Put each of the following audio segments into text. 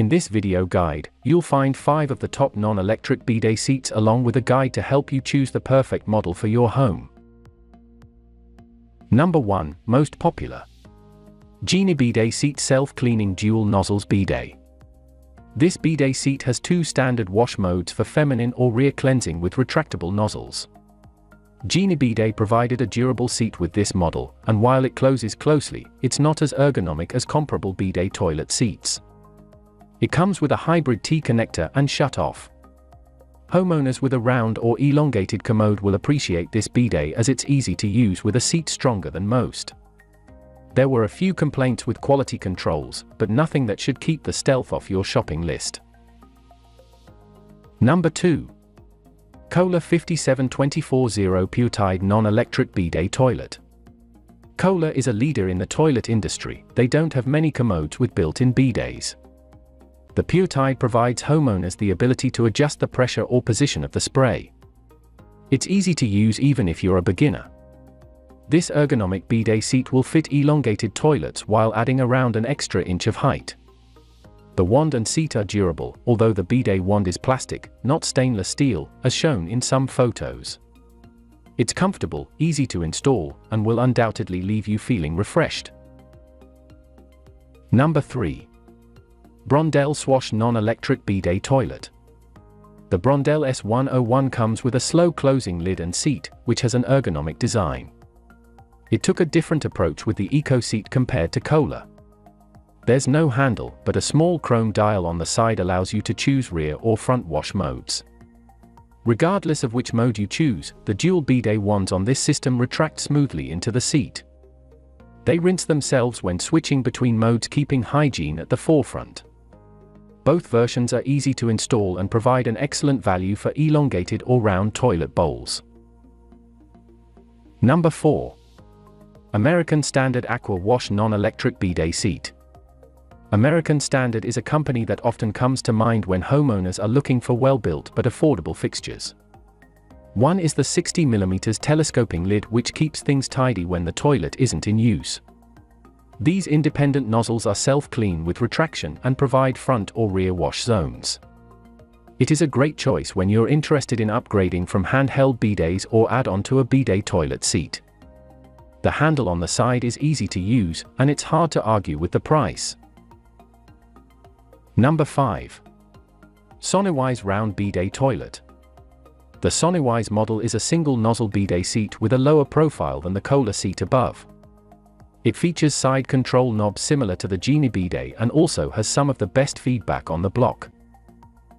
In this video guide, you'll find 5 of the top non-electric bidet seats along with a guide to help you choose the perfect model for your home. Number 1, Most Popular. Genie Bidet Seat Self-Cleaning Dual Nozzles Bidet. This bidet seat has two standard wash modes for feminine or rear cleansing with retractable nozzles. Genie Bidet provided a durable seat with this model, and while it closes closely, it's not as ergonomic as comparable bidet toilet seats. It comes with a hybrid T-connector and shut-off. Homeowners with a round or elongated commode will appreciate this bidet as it's easy to use with a seat stronger than most. There were a few complaints with quality controls, but nothing that should keep the stealth off your shopping list. Number 2. Kohler 57240 Pure-Tide Non-Electric Bidet Toilet. Kohler is a leader in the toilet industry, they don't have many commodes with built-in bidets. The Pure-Tide provides homeowners the ability to adjust the pressure or position of the spray. It's easy to use even if you're a beginner. This ergonomic bidet seat will fit elongated toilets while adding around an extra inch of height. The wand and seat are durable, although the bidet wand is plastic, not stainless steel, as shown in some photos. It's comfortable, easy to install, and will undoubtedly leave you feeling refreshed. Number 3. Brondell Swash Non-Electric Bidet Toilet. The Brondell S101 comes with a slow closing lid and seat, which has an ergonomic design. It took a different approach with the Eco Seat compared to Kohler. There's no handle, but a small chrome dial on the side allows you to choose rear or front wash modes. Regardless of which mode you choose, the dual bidet wands on this system retract smoothly into the seat. They rinse themselves when switching between modes keeping hygiene at the forefront. Both versions are easy to install and provide an excellent value for elongated or round toilet bowls. Number 4. American Standard Aqua Wash Non-Electric Bidet Seat. American Standard is a company that often comes to mind when homeowners are looking for well-built but affordable fixtures. One is the 60mm telescoping lid which keeps things tidy when the toilet isn't in use. These independent nozzles are self-clean with retraction and provide front or rear wash zones. It is a great choice when you're interested in upgrading from handheld bidets or add on to a bidet toilet seat. The handle on the side is easy to use, and it's hard to argue with the price. Number 5. Saniwise Round Bidet Toilet. The Saniwise model is a single nozzle bidet seat with a lower profile than the Kohler seat above. It features side control knobs similar to the Genie bidet and also has some of the best feedback on the block.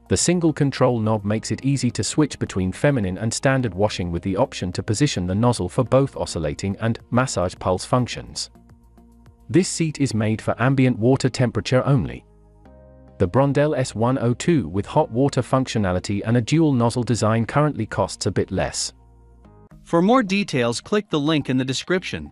The single control knob makes it easy to switch between feminine and standard washing with the option to position the nozzle for both oscillating and massage pulse functions. This seat is made for ambient water temperature only. The Brondell S102 with hot water functionality and a dual nozzle design currently costs a bit less. For more details click the link in the description.